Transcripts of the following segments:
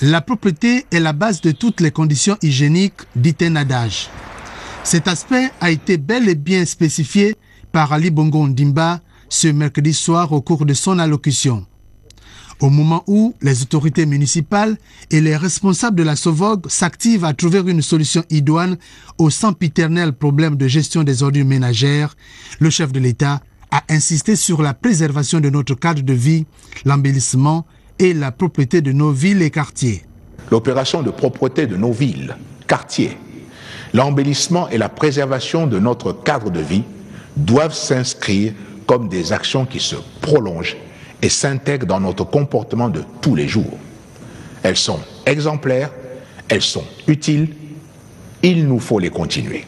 La propreté est la base de toutes les conditions hygiéniques, dit un adage. Cet aspect a été bel et bien spécifié par Ali Bongo Ndimba ce mercredi soir au cours de son allocution. Au moment où les autorités municipales et les responsables de la SOVOG s'activent à trouver une solution idoine au sempiternel problème de gestion des ordures ménagères, le chef de l'État a insisté sur la préservation de notre cadre de vie, l'embellissement et la propreté de nos villes et quartiers. L'opération de propreté de nos villes, quartiers, l'embellissement et la préservation de notre cadre de vie doivent s'inscrire comme des actions qui se prolongent et s'intègrent dans notre comportement de tous les jours. Elles sont exemplaires, elles sont utiles, il nous faut les continuer.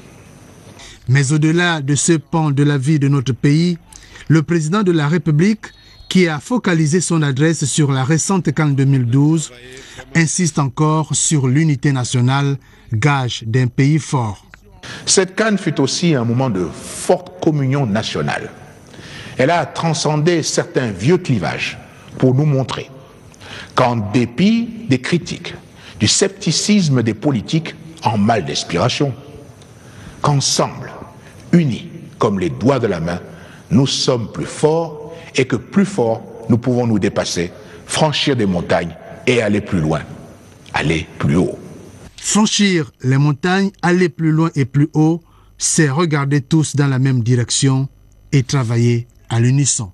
Mais au-delà de ce pan de la vie de notre pays, le président de la République, qui a focalisé son adresse sur la récente Cannes 2012, insiste encore sur l'unité nationale, gage d'un pays fort. Cette Cannes fut aussi un moment de forte communion nationale. Elle a transcendé certains vieux clivages pour nous montrer qu'en dépit des critiques, du scepticisme des politiques en mal d'inspiration, qu'ensemble, unis comme les doigts de la main, nous sommes plus forts et que plus forts, nous pouvons nous dépasser, franchir des montagnes et aller plus loin, aller plus haut. Franchir les montagnes, aller plus loin et plus haut, c'est regarder tous dans la même direction et travailler à l'unisson.